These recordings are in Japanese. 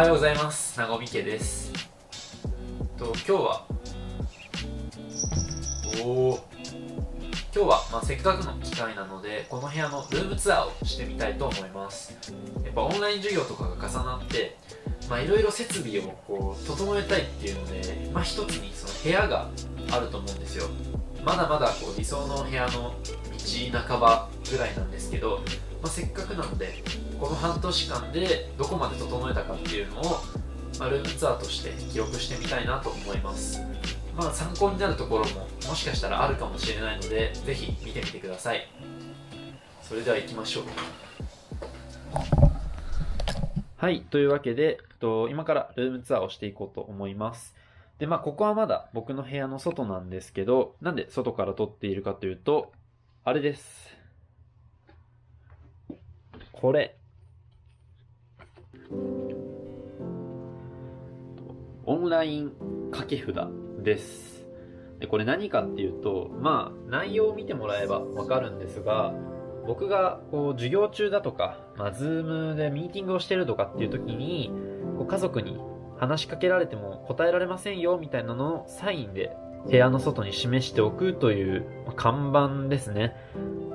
はようございます。なごみけです。と今日はおお今日は、まあ、せっかくの機会なのでこの部屋のルームツアーをしてみたいと思います。やっぱオンライン授業とかが重なってまあいろいろ設備をこう整えたいっていうのでまあ一つにその部屋があると思うんですよ。まだまだこう理想の部屋の道半ばぐらいなんですけど、まあ、せっかくなのでこの半年間でどこまで整えたかっていうのを、まあ、ルームツアーとして記録してみたいなと思います。まあ参考になるところももしかしたらあるかもしれないのでぜひ見てみてください。それでは行きましょう。はいというわけで今からルームツアーをしていこうと思います。で、まあ、ここはまだ僕の部屋の外なんですけど、なんで外から撮っているかというと、あれです。これ。オンライン掛け札です。で、これ何かっていうと、まあ、内容を見てもらえばわかるんですが、僕がこう授業中だとか、まあ、ズームでミーティングをしてるとかっていう時に、こう家族に話しかけられても答えられませんよみたいなのをサインで部屋の外に示しておくという看板ですね。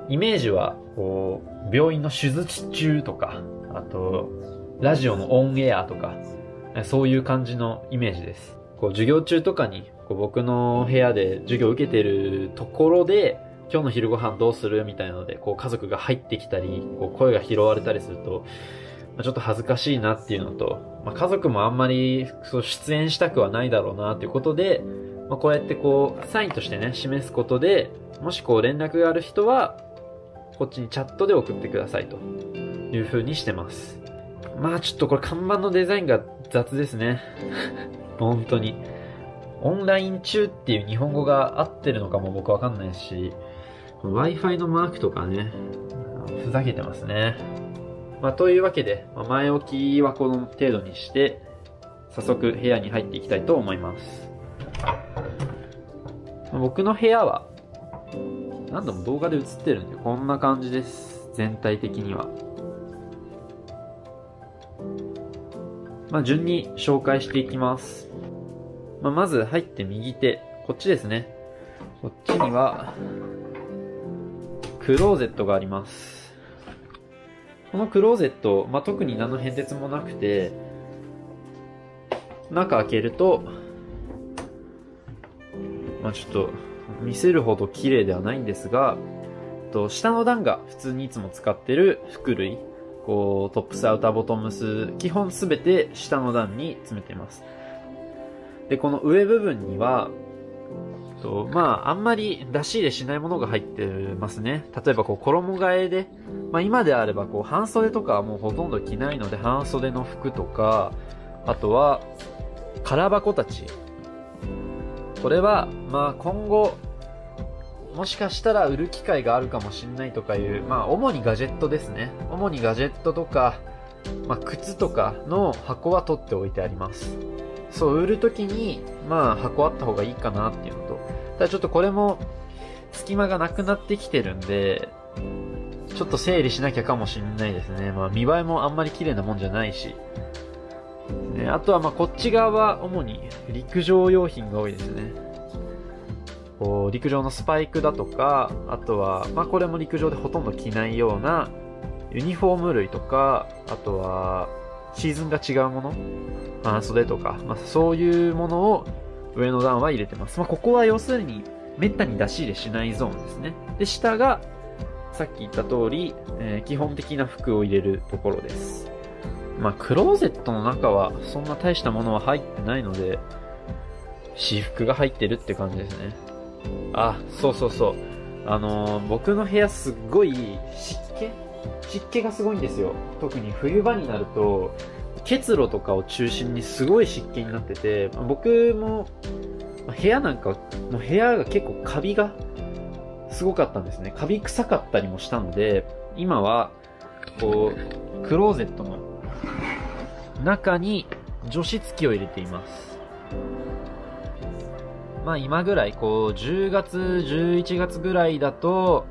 イメージは、こう、病院の手術中とか、あと、ラジオのオンエアとか、そういう感じのイメージです。こう、授業中とかに、こう僕の部屋で授業を受けてるところで、今日の昼ご飯どうするみたいなので、こう家族が入ってきたり、こう声が拾われたりすると、ちょっと恥ずかしいなっていうのと、まあ、家族もあんまりそう出演したくはないだろうなっていうことで、まあ、こうやってこう、サインとしてね、示すことで、もしこう連絡がある人は、こっちにチャットで送ってくださいという風にしてます。まあちょっとこれ看板のデザインが雑ですね。本当に。オンライン中っていう日本語が合ってるのかも僕わかんないし、Wi-Fi のマークとかね、ふざけてますね。まあ、というわけで、まあ、前置きはこの程度にして、早速部屋に入っていきたいと思います。僕の部屋は、何度も動画で映ってるんで、こんな感じです。全体的には。まあ、順に紹介していきます。まあ、まず入って右手、こっちですね。こっちには、クローゼットがあります。このクローゼット、まあ、特に何の変哲もなくて、中開けると、まあ、ちょっと見せるほど綺麗ではないんですが、と下の段が普通にいつも使ってる服類、こうトップス、アウター、ボトムス、基本すべて下の段に詰めています。で、この上部分には、と、まあ、あんまり出し入れしないものが入ってますね。例えば、こう、衣替えで、まあ、今であれば、こう、半袖とかはもうほとんど着ないので、半袖の服とか、あとは、空箱たち。これは、まあ、今後、もしかしたら売る機会があるかもしんないとかいう、まあ、主にガジェットですね。主にガジェットとか、まあ、靴とかの箱は取っておいてあります。そう、売るときに、まあ、箱あった方がいいかなっていうのと、ただちょっとこれも、隙間がなくなってきてるんで、ちょっと整理しなきゃかもしんないですね。まあ、見栄えもあんまり綺麗なもんじゃないし。ね、あとは、ま、こっち側は主に陸上用品が多いですね。こう、陸上のスパイクだとか、あとは、ま、これも陸上でほとんど着ないような、ユニフォーム類とか、あとは、シーズンが違うもの半袖とか、まあ、そういうものを上の段は入れてます。まあ、ここは要するに、めったに出し入れしないゾーンですね。で、下が、さっき言った通り、えー、基本的な服を入れるところです。まあ、クローゼットの中は、そんな大したものは入ってないので、私服が入ってるって感じですね。あ、そうそうそう。あのー、僕の部屋すっごい湿気？湿気がすごいんですよ。特に冬場になると、結露とかを中心にすごい湿気になってて、僕も部屋なんか、もう部屋が結構カビがすごかったんですね。カビ臭かったりもしたので、今は、こう、クローゼットの中に除湿機を入れています。まあ今ぐらい、こう、10月、11月ぐらいだと、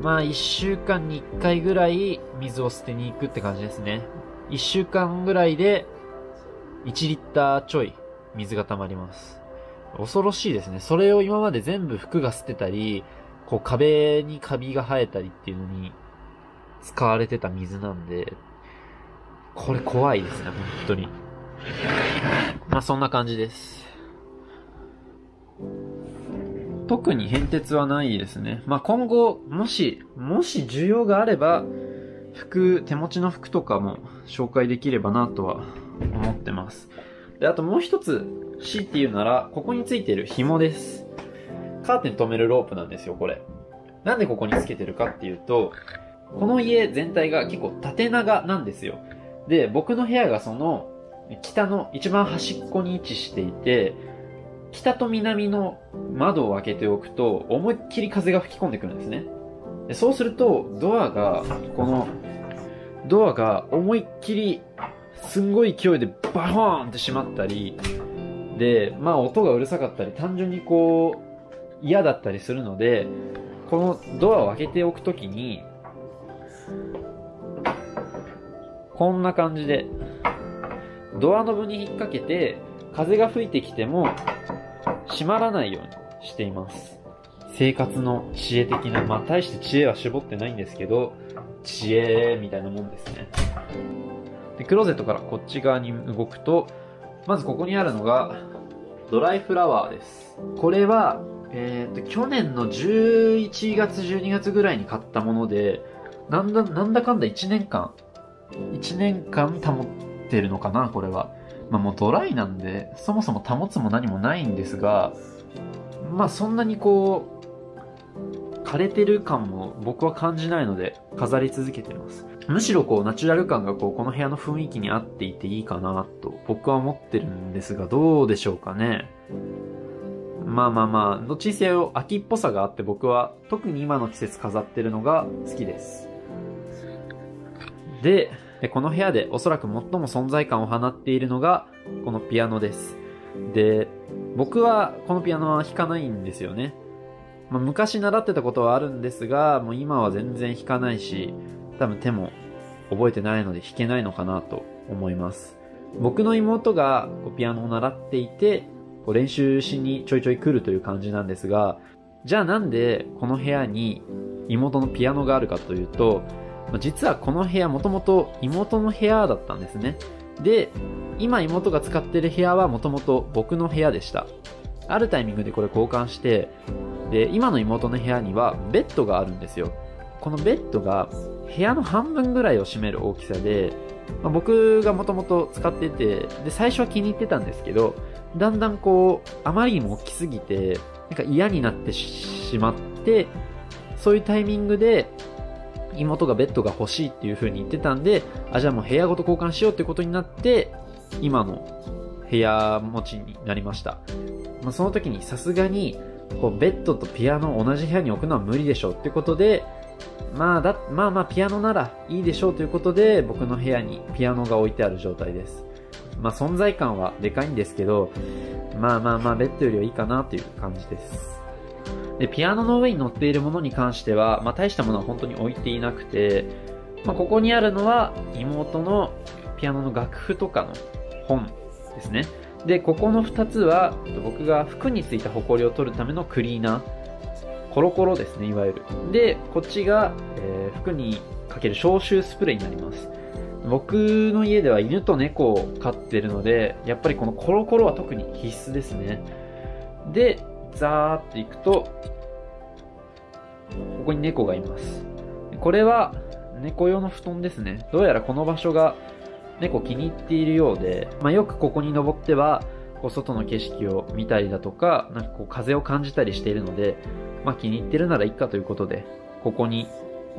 まあ1週間に1回ぐらい水を捨てに行くって感じですね。1週間ぐらいで1リッターちょい水が溜まります。恐ろしいですね。それを今まで全部服が捨てたり、こう壁にカビが生えたりっていうのに使われてた水なんで、これ怖いですね、本当に。まあそんな感じです。特に変哲はないですね。まあ今後、もし、もし需要があれば、服、手持ちの服とかも紹介できればなとは思ってます。で、あともう一つ、強いて言うなら、ここについてる紐です。カーテン止めるロープなんですよ、これ。なんでここにつけてるかっていうと、この家全体が結構縦長なんですよ。で、僕の部屋がその、北の一番端っこに位置していて、北と南の窓を開けておくと、思いっきり風が吹き込んでくるんですね。でそうすると、ドアが、この、ドアが思いっきり、すんごい勢いでバホーンって閉まったり、で、まあ音がうるさかったり、単純にこう、嫌だったりするので、このドアを開けておくときに、こんな感じで、ドアノブに引っ掛けて、風が吹いてきても、閉まらないようにしています。生活の知恵的な、まあ大して知恵は絞ってないんですけど、知恵みたいなもんですね。で、クローゼットからこっち側に動くと、まずここにあるのが、ドライフラワーです。これは、えっ、と、去年の11月、12月ぐらいに買ったもので、なんだ、なんだかんだ1年間、1年間保ってるのかな、これは。まあもうドライなんで、そもそも保つも何もないんですが、まあそんなにこう、枯れてる感も僕は感じないので飾り続けてます。むしろこうナチュラル感がこうこの部屋の雰囲気に合っていていいかなと僕は思ってるんですがどうでしょうかね。まあまあまあ、どっちせよ秋っぽさがあって僕は特に今の季節飾ってるのが好きです。で、この部屋でおそらく最も存在感を放っているのがこのピアノです。で、僕はこのピアノは弾かないんですよね。まあ、昔習ってたことはあるんですが、もう今は全然弾かないし、多分手も覚えてないので弾けないのかなと思います。僕の妹がこうピアノを習っていて、こう練習しにちょいちょい来るという感じなんですが、じゃあなんでこの部屋に妹のピアノがあるかというと、実はこの部屋もともと妹の部屋だったんですね。で、今妹が使ってる部屋はもともと僕の部屋でした。あるタイミングでこれ交換して、で、今の妹の部屋にはベッドがあるんですよ。このベッドが部屋の半分ぐらいを占める大きさで、まあ、僕がもともと使ってて、で、最初は気に入ってたんですけど、だんだんこう、あまりにも大きすぎて、なんか嫌になってしまって、そういうタイミングで、妹がベッドが欲しいっていう風に言ってたんで、あ、じゃあもう部屋ごと交換しようってことになって、今の部屋持ちになりました。まあ、その時にさすがに、こう、ベッドとピアノを同じ部屋に置くのは無理でしょうってことで、まあだ、まあまあピアノならいいでしょうということで、僕の部屋にピアノが置いてある状態です。まあ存在感はでかいんですけど、まあまあまあベッドよりはいいかなという感じです。で、ピアノの上に乗っているものに関しては、まあ大したものは本当に置いていなくて、まあここにあるのは妹のピアノの楽譜とかの本ですね。で、ここの2つは僕が服についたホコリを取るためのクリーナー。コロコロですね、いわゆる。で、こっちが、えー、服にかける消臭スプレーになります。僕の家では犬と猫を飼ってるので、やっぱりこのコロコロは特に必須ですね。で、ザーっていくと、ここに猫がいます。これは猫用の布団ですね。どうやらこの場所が猫気に入っているようで、まあ、よくここに登っては、こう外の景色を見たりだとか、なんかこう風を感じたりしているので、まあ気に入ってるならいいかということで、ここに、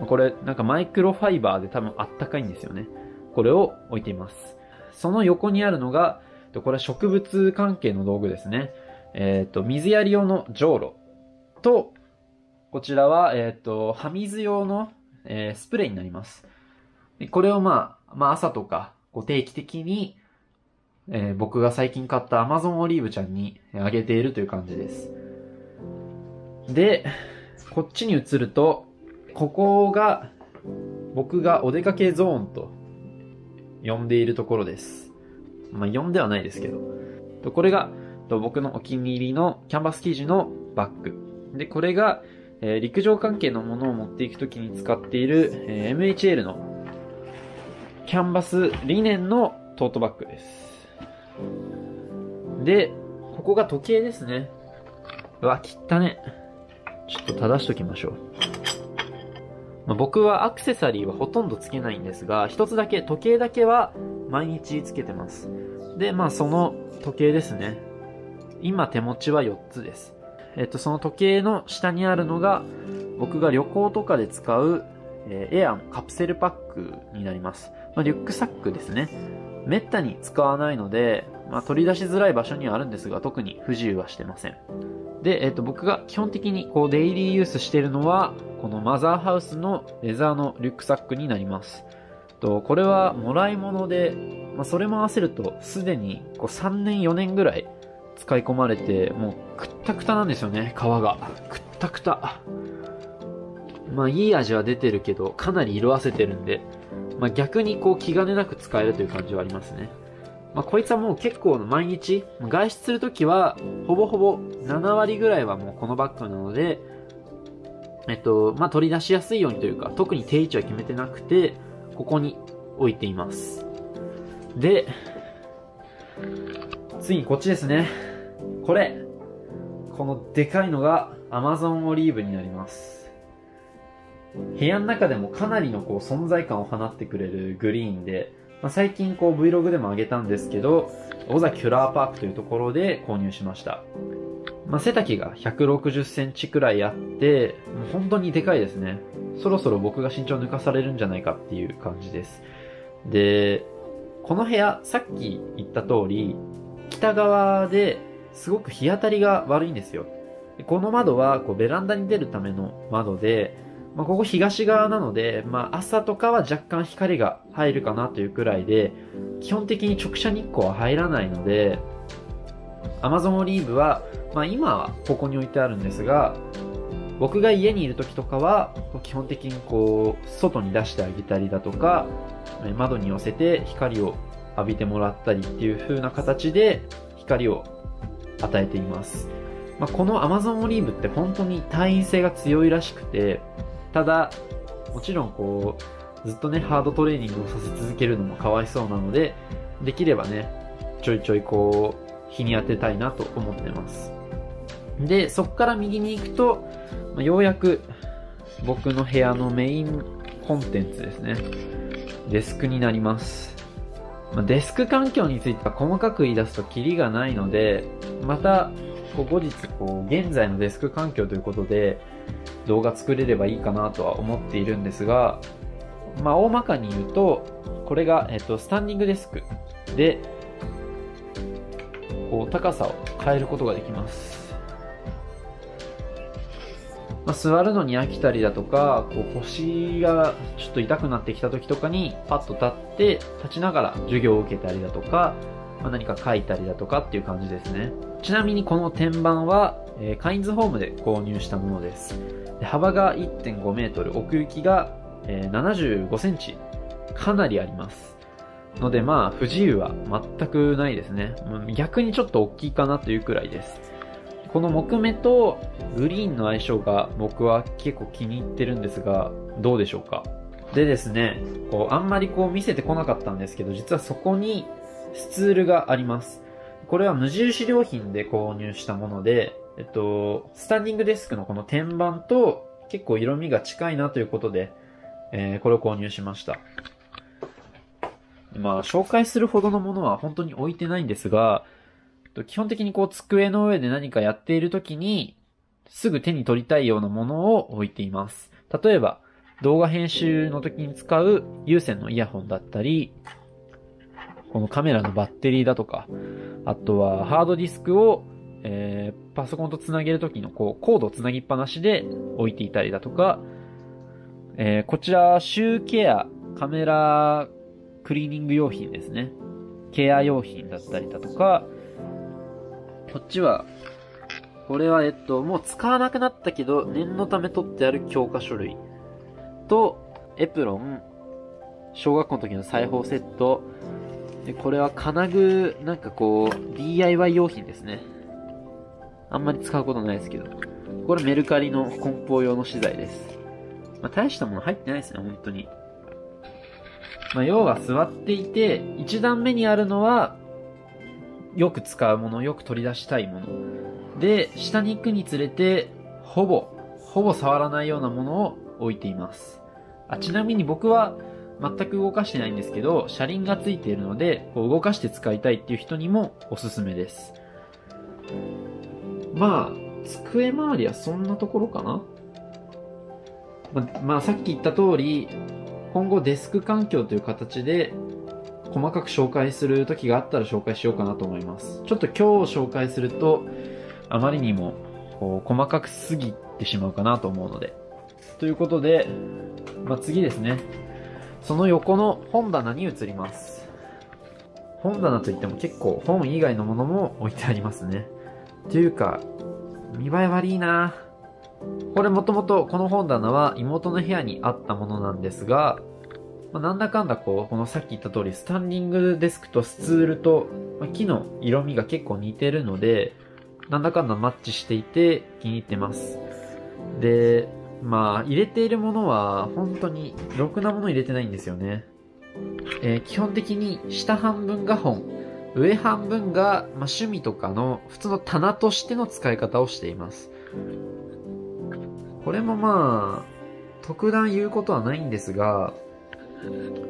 これなんかマイクロファイバーで多分あったかいんですよね。これを置いています。その横にあるのが、これは植物関係の道具ですね。えっ、ー、と、水やり用のじょうろと、こちらは、えっ、ー、と、葉水用の、えー、スプレーになります。これをまあ、まあ朝とか、こう定期的に、えー、僕が最近買った Amazon オリーブちゃんにあげているという感じです。で、こっちに移ると、ここが、僕がお出かけゾーンと呼んでいるところです。まあ、呼んではないですけど。これが、と僕のお気に入りのキャンバス生地のバッグ。で、これが、えー、陸上関係のものを持っていくときに使っている、えー、MHL のキャンバスリネンのトートバッグです。で、ここが時計ですね。うわ、切ったね。ちょっと正しときましょう。まあ、僕はアクセサリーはほとんどつけないんですが、一つだけ、時計だけは毎日つけてます。で、まあその時計ですね。今手持ちは4つです。えっと、その時計の下にあるのが、僕が旅行とかで使う、えー、エアのカプセルパックになります。まあ、リュックサックですね。めったに使わないので、まあ、取り出しづらい場所にはあるんですが、特に不自由はしてません。で、えっ、と、僕が基本的にこうデイリーユースしてるのは、このマザーハウスのレザーのリュックサックになります。と、これはもらい物で、まあ、それも合わせると、すでにこう3年4年ぐらい使い込まれて、もうくったくたなんですよね、皮が。くったくた。まあいい味は出てるけど、かなり色あせてるんで、まあ逆にこう気兼ねなく使えるという感じはありますね。まあこいつはもう結構毎日、外出するときは、ほぼほぼ7割ぐらいはもうこのバッグなので、えっと、まあ取り出しやすいようにというか、特に定位置は決めてなくて、ここに置いています。で、次にこっちですね。これ。このでかいのが Amazon オリーブになります。部屋の中でもかなりのこう存在感を放ってくれるグリーンで、まあ、最近こう Vlog でも上げたんですけど、尾崎キュラーパークというところで購入しました。まあ、背丈が160センチくらいあって、もう本当にでかいですね。そろそろ僕が身長抜かされるんじゃないかっていう感じです。で、この部屋、さっき言った通り、北側ですごく日当たりが悪いんですよ。この窓はこうベランダに出るための窓で、まあ、ここ東側なので、まあ、朝とかは若干光が入るかなというくらいで、基本的に直射日光は入らないので、アマゾンオリーブは、まあ、今はここに置いてあるんですが、僕が家にいる時とかは、基本的にこう、外に出してあげたりだとか、窓に寄せて光を浴びてもらったりっていう風な形で光を与えています。まあ、この Amazon オリーブって本当に耐陰性が強いらしくて、ただ、もちろんこう、ずっとね、ハードトレーニングをさせ続けるのもかわいそうなので、できればね、ちょいちょいこう、日に当てたいなと思ってます。で、そこから右に行くと、まあ、ようやく僕の部屋のメインコンテンツですね。デスクになります。ま、デスク環境については細かく言い出すとキリがないので、また、後日、こう、現在のデスク環境ということで、動画作れればいいかなとは思っているんですが、まあ、大まかに言うと、これが、えっと、スタンディングデスクで、こう、高さを変えることができます。まあ、座るのに飽きたりだとか、こう腰がちょっと痛くなってきた時とかにパッと立って立ちながら授業を受けたりだとか、まあ、何か書いたりだとかっていう感じですね。ちなみにこの天板は、えー、カインズホームで購入したものです。で幅が1.5メートル、奥行きが、えー、75センチ。かなりあります。のでまあ不自由は全くないですね。逆にちょっと大きいかなというくらいです。この木目とグリーンの相性が僕は結構気に入ってるんですが、どうでしょうか？でですね、こう、あんまりこう見せてこなかったんですけど、実はそこにスツールがあります。これは無印良品で購入したもので、えっと、スタンディングデスクのこの天板と結構色味が近いなということで、えー、これを購入しました。まあ、紹介するほどのものは本当に置いてないんですが、基本的にこう机の上で何かやっている時に、すぐ手に取りたいようなものを置いています。例えば、動画編集の時に使う有線のイヤホンだったり、このカメラのバッテリーだとか、あとはハードディスクを、えー、パソコンと繋げる時のこうコードを繋ぎっぱなしで置いていたりだとか、えー、こちら、シューケア、カメラクリーニング用品ですね。ケア用品だったりだとか、こっちは、これはえっと、もう使わなくなったけど、念のため取ってある教科書類と、エプロン、小学校の時の裁縫セット。で、これは金具、なんかこう、DIY 用品ですね。あんまり使うことないですけど。これメルカリの梱包用の資材です。まあ、大したもの入ってないですね、本当に。まあ、要は座っていて、1段目にあるのは、よく使うもの、よく取り出したいもの。で、下に行くにつれて、ほぼ、ほぼ触らないようなものを置いています。あちなみに僕は全く動かしてないんですけど、車輪がついているので、こう動かして使いたいっていう人にもおすすめです。まあ、机周りはそんなところかなま、まあ、さっき言った通り、今後デスク環境という形で細かく紹介する時があったら紹介しようかなと思います。ちょっと今日紹介すると、あまりにもこう細かくすぎてしまうかなと思うので。ということで、まあ、次ですね。その横の本棚に移ります。本棚といっても結構本以外のものも置いてありますね。というか、見栄え悪いなこれもともとこの本棚は妹の部屋にあったものなんですが、まあ、なんだかんだこう、このさっき言った通り、スタンディングデスクとスツールと、まあ、木の色味が結構似てるので、なんだかんだマッチしていて気に入ってます。で、まあ、入れているものは本当にろくなもの入れてないんですよね。えー、基本的に下半分が本、上半分が、まあ、趣味とかの普通の棚としての使い方をしています。これもまあ、特段言うことはないんですが、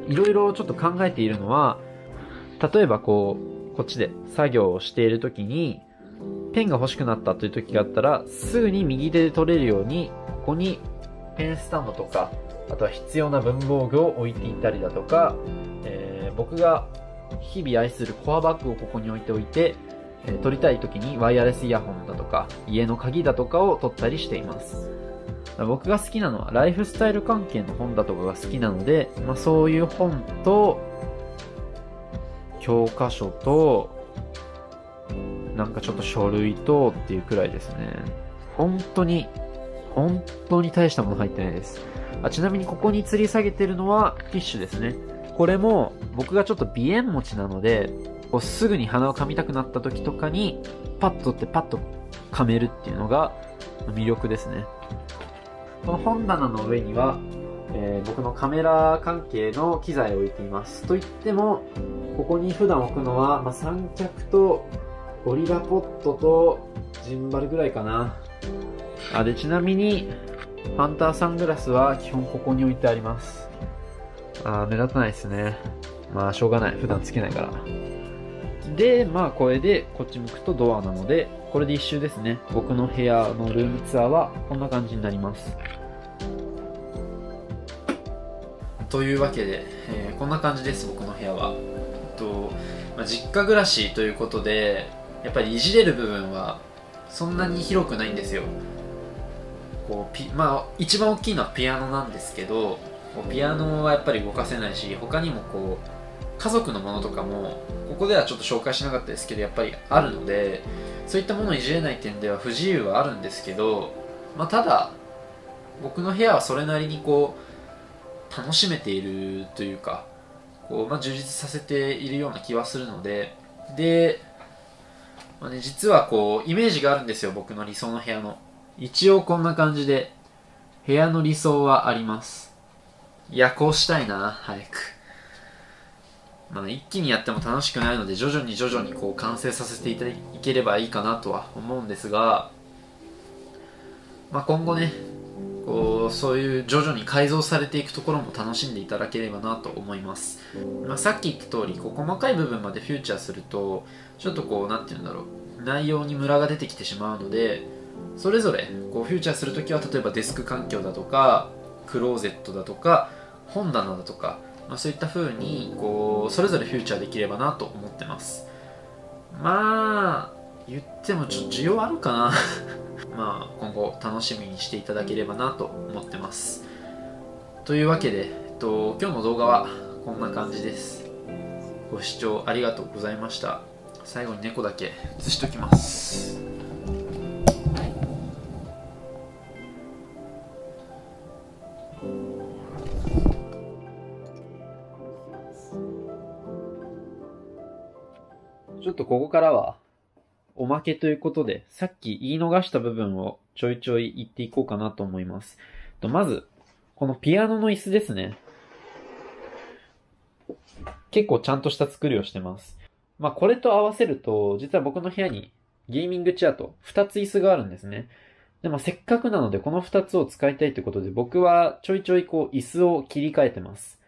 いろいろちょっと考えているのは、例えばこう、こっちで作業をしている時に、ペンが欲しくなったという時があったら、すぐに右手で取れるように、ここにペンスタンドとか、あとは必要な文房具を置いていたりだとか、えー、僕が日々愛するコアバッグをここに置いておいて、えー、取りたい時にワイヤレスイヤホンだとか、家の鍵だとかを取ったりしています。僕が好きなのはライフスタイル関係の本だとかが好きなので、まあ、そういう本と、教科書と、なんかちょっと書類とっていうくらいですね。本当に、本当に大したもの入ってないです。あちなみにここに吊り下げてるのはティッシュですね。これも僕がちょっと鼻炎持ちなので、こうすぐに鼻を噛みたくなった時とかに、パッと取ってパッと噛めるっていうのが魅力ですね。この本棚の上には、えー、僕のカメラ関係の機材を置いています。といっても、ここに普段置くのは、まあ、三脚とゴリラポットとジンバルぐらいかな。あ、で、ちなみに、ハンターサングラスは基本ここに置いてあります。あ目立たないですね。まあ、しょうがない。普段つけないから。で、まあ、これで、こっち向くとドアなので、これで一周ですね。僕の部屋のルームツアーはこんな感じになります。というわけで、えー、こんな感じです、僕の部屋は。えっとまあ、実家暮らしということで、やっぱりいじれる部分はそんなに広くないんですよ。こうピまあ、一番大きいのはピアノなんですけど、ピアノはやっぱり動かせないし、他にもこう、家族のものとかも、ここではちょっと紹介しなかったですけど、やっぱりあるので、そういったものをいじれない点では不自由はあるんですけど、まあ、ただ僕の部屋はそれなりにこう楽しめているというかこう、まあ、充実させているような気はするのでで、まあね、実はこうイメージがあるんですよ僕の理想の部屋の。一応こんな感じで部屋の理想はあります。いやこうしたいな早く。まあ、一気にやっても楽しくないので徐々に徐々にこう完成させていたいければいいかなとは思うんですが、まあ、今後ねこうそういう徐々に改造されていくところも楽しんでいただければなと思います、まあ、さっき言った通りこう細かい部分までフューチャーするとちょっとこう何て言うんだろう内容にムラが出てきてしまうのでそれぞれこうフューチャーするときは例えばデスク環境だとかクローゼットだとか本棚だとかまあ、そういった風にこうそれぞれフューチャーできればなと思ってます。まあ言ってもちょっと需要あるかな。まあ今後楽しみにしていただければなと思ってます。というわけで、えっと、今日の動画はこんな感じです。ご視聴ありがとうございました。最後に猫だけ映しときます。っとここからは、おまけということで、さっき言い逃した部分をちょいちょい言っていこうかなと思います。とまず、このピアノの椅子ですね。結構ちゃんとした作りをしてます。まあこれと合わせると、実は僕の部屋にゲーミングチェアと2つ椅子があるんですね。でもせっかくなのでこの2つを使いたいということで僕はちょいちょいこう椅子を切り替えてます。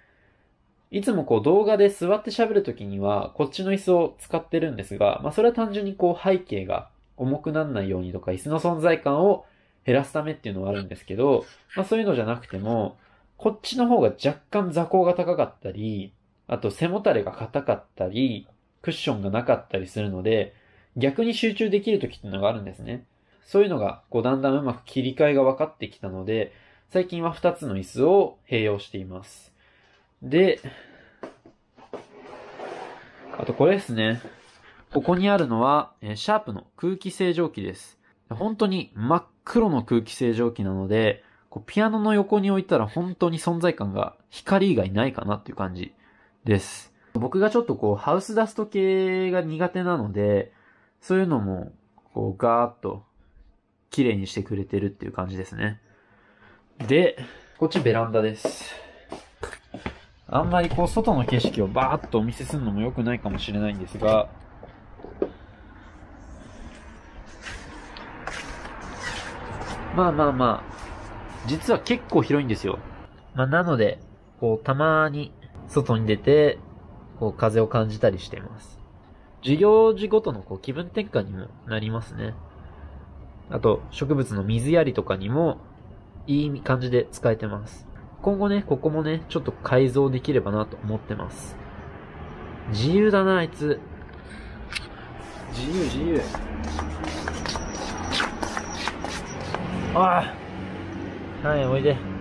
いつもこう動画で座って喋るときにはこっちの椅子を使ってるんですが、まあそれは単純にこう背景が重くならないようにとか椅子の存在感を減らすためっていうのはあるんですけど、まあそういうのじゃなくても、こっちの方が若干座高が高かったり、あと背もたれが硬かったり、クッションがなかったりするので、逆に集中できる時っていうのがあるんですね。そういうのが、こうだんだんうまく切り替えが分かってきたので、最近は2つの椅子を併用しています。で、あとこれですね。ここにあるのは、えシャープの空気清浄機です。本当に真っ黒の空気清浄機なので、こうピアノの横に置いたら本当に存在感が光以外ないかなっていう感じです。僕がちょっとこうハウスダスト系が苦手なので、そういうのもこうガーッと綺麗にしてくれてるっていう感じですね。で、こっちベランダです。あんまりこう外の景色をバーッとお見せするのも良くないかもしれないんですが、まあまあまあ、実は結構広いんですよ。まあなので、こうたまに外に出て、こう風を感じたりしています。授業時ごとのこう気分転換にもなりますね。あと、植物の水やりとかにも、いい感じで使えてます。今後ね、ここもね、ちょっと改造できればなと思ってます。自由だな、あいつ。自由、自由。ああはい、おいで。